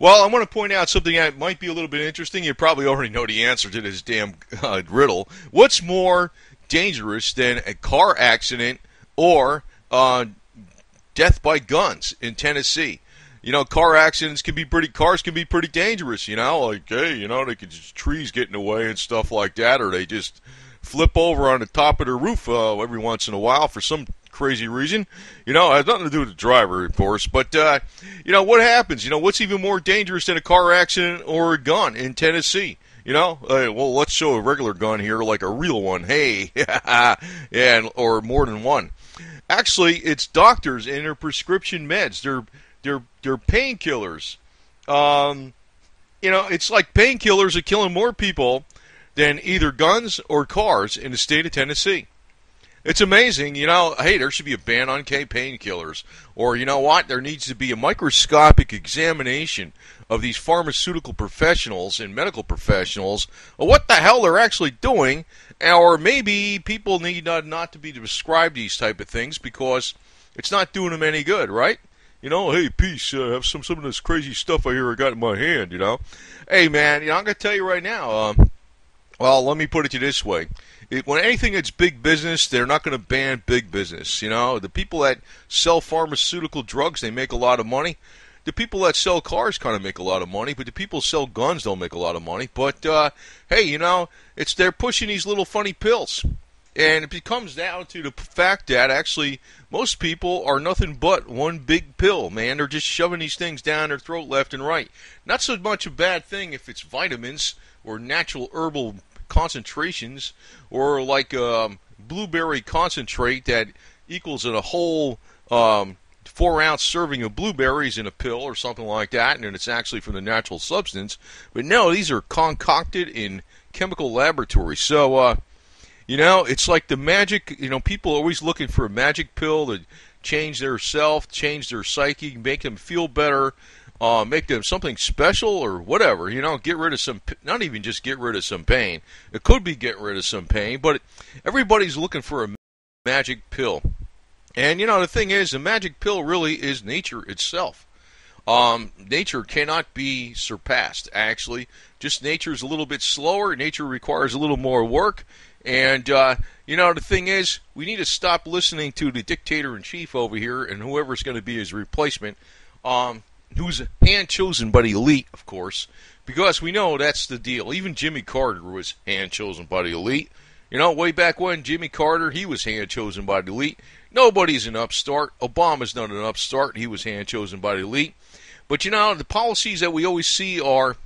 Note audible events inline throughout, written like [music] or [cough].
Well, I want to point out something that might be a little bit interesting. You probably already know the answer to this damn uh, riddle. What's more dangerous than a car accident or uh, death by guns in Tennessee? You know, car accidents can be pretty. Cars can be pretty dangerous. You know, like hey, you know, they could just trees get in the way and stuff like that, or they just flip over on the top of the roof uh, every once in a while for some crazy reason. You know, it has nothing to do with the driver, of course. But, uh, you know, what happens? You know, what's even more dangerous than a car accident or a gun in Tennessee? You know, uh, well, let's show a regular gun here, like a real one. Hey, [laughs] yeah, or more than one. Actually, it's doctors and their prescription meds. They're they're they're painkillers. Um, you know, it's like painkillers are killing more people than either guns or cars in the state of Tennessee. It's amazing, you know. Hey, there should be a ban on K painkillers, or you know what? There needs to be a microscopic examination of these pharmaceutical professionals and medical professionals of what the hell they're actually doing, or maybe people need not, not to be prescribed these type of things because it's not doing them any good, right? You know, hey, peace. Uh, have some some of this crazy stuff I hear I got in my hand. You know, hey man, you know I'm gonna tell you right now. Um, well, let me put it to you this way it, when anything that's big business, they're not going to ban big business. You know, the people that sell pharmaceutical drugs, they make a lot of money. The people that sell cars kind of make a lot of money, but the people sell guns don't make a lot of money. But uh, hey, you know, it's they're pushing these little funny pills. And it comes down to the fact that actually most people are nothing but one big pill, man. They're just shoving these things down their throat left and right. Not so much a bad thing if it's vitamins or natural herbal concentrations, or like um, blueberry concentrate that equals in a whole um, four ounce serving of blueberries in a pill or something like that, and it's actually from the natural substance. But no, these are concocted in chemical laboratories. So, uh, you know, it's like the magic. You know, people are always looking for a magic pill to change their self, change their psyche, make them feel better uh, make them something special or whatever. You know, get rid of some, not even just get rid of some pain. It could be get rid of some pain, but everybody's looking for a magic pill. And you know, the thing is, the magic pill really is nature itself. Um, nature cannot be surpassed. Actually, just nature is a little bit slower. Nature requires a little more work. And uh, you know, the thing is, we need to stop listening to the dictator in chief over here and whoever's going to be his replacement. Um, who's hand chosen by the elite, of course, because we know that's the deal. Even Jimmy Carter was hand chosen by the elite. You know, way back when Jimmy Carter, he was hand chosen by the elite. Nobody's an upstart. Obama's not an upstart. He was hand chosen by the elite. But you know, the policies that we always see are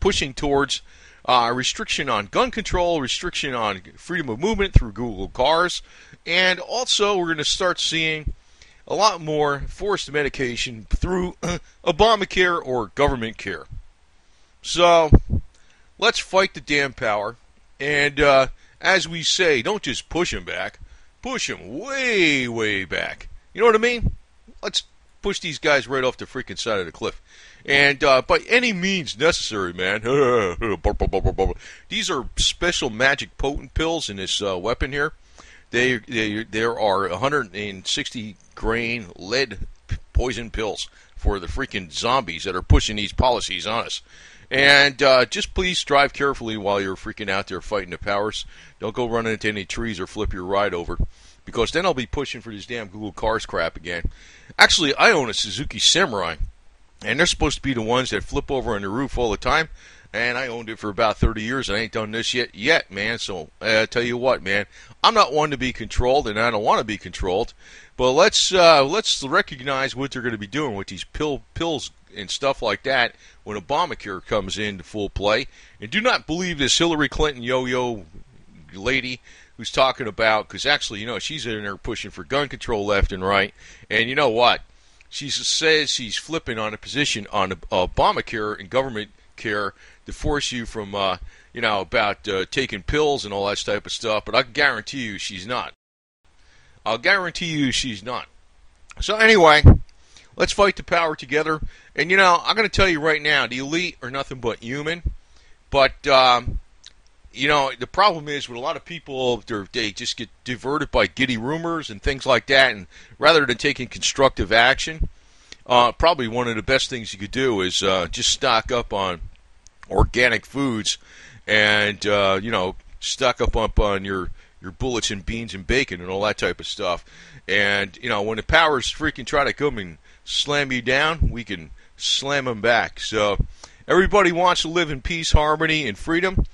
pushing towards uh, restriction on gun control, restriction on freedom of movement through Google cars, and also we're going to start seeing a lot more forced medication through [clears throat] Obamacare or government care. So let's fight the damn power. And uh, as we say, don't just push them back, push him way, way back. You know what I mean? Let's push these guys right off the freaking side of the cliff. And uh, by any means necessary, man. [laughs] These are special magic potent pills in this uh, weapon here. They, they there are 160 grain lead poison pills for the freaking zombies that are pushing these policies on us. And uh, just please drive carefully while you're freaking out there fighting the powers. Don't go running into any trees or flip your ride over, because then I'll be pushing for this damn Google Cars crap again. Actually, I own a Suzuki Samurai, and they're supposed to be the ones that flip over on the roof all the time and I owned it for about 30 years. I ain't done this yet, yet, man. So I uh, tell you what, man, I'm not one to be controlled, and I don't want to be controlled. But let's uh, let's recognize what they're going to be doing with these pill pills and stuff like that when Obamacare comes into full play. And do not believe this Hillary Clinton yo-yo lady who's talking about because actually, you know, she's in there pushing for gun control left and right. And you know what? She says she's flipping on a position on Obamacare and government care to force you from, uh, you know, about uh, taking pills and all that type of stuff. But I can guarantee you she's not. I'll guarantee you she's not. So anyway, let's fight the power together. And you know, I'm going to tell you right now, the elite are nothing but human. But um, you know, the problem is with a lot of people, they just get diverted by giddy rumors and things like that, and rather than taking constructive action, uh, probably one of the best things you could do is uh, just stock up on organic foods and uh, you know stock up on your your bullets and beans and bacon and all that type of stuff. And you know when the powers freaking try to come and slam you down, we can slam them back. So everybody wants to live in peace, harmony, and freedom.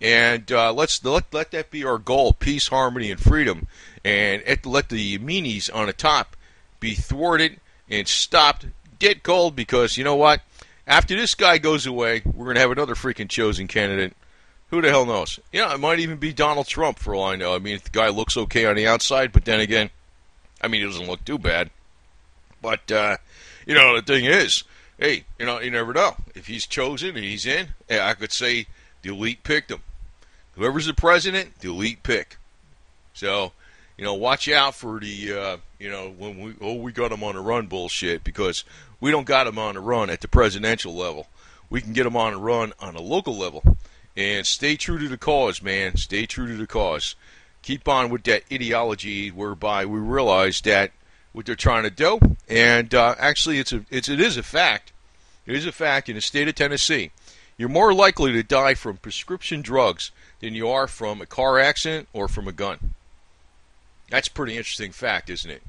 And uh, let's let, let that be our goal: peace, harmony, and freedom. And let the meanies on the top be thwarted and stopped dead cold. Because you know what? After this guy goes away, we're going to have another freaking chosen candidate. Who the hell knows? Yeah, it might even be Donald Trump for all I know. I mean, the guy looks okay on the outside, but then again, I mean, he doesn't look too bad. But uh, you know, the thing is, hey, you know, you never know. If he's chosen and he's in, I could say the elite picked him. Whoever's the president, the elite pick. So, you know, watch out for the, uh, you know, when we oh we got him on a run bullshit because we don't got him on a run at the presidential level. We can get him on a run on a local level. And stay true to the cause, man. Stay true to the cause. Keep on with that ideology whereby we realize that what they're trying to do, and uh, actually, it's a it's it is a fact. It is a fact in the state of Tennessee. You're more likely to die from prescription drugs than you are from a car accident or from a gun. That's a pretty interesting fact, isn't it?